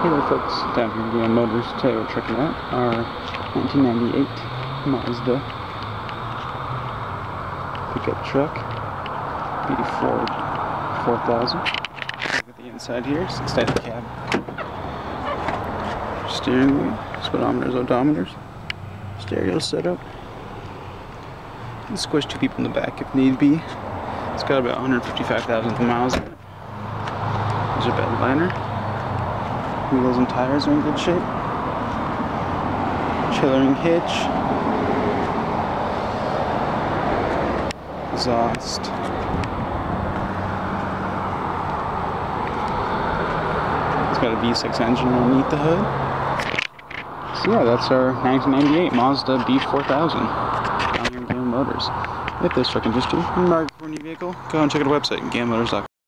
There folks, down here Gamblin Motors. Today we're checking out our 1998 Mazda pickup truck B4 4000. Look at the inside here, sits inside cab. Steering wheel, speedometers, odometers, stereo setup. You can squish two people in the back if need be. It's got about 155,000 miles. There's a bed liner. Wheels and tires are in good shape. Chillering hitch. Exhaust. It's got a V6 engine underneath the hood. So yeah, that's our 1998 Mazda B4000 down Motors. If this truck interests you, in market for a new vehicle, go and check out our website, gamblinmotors.com.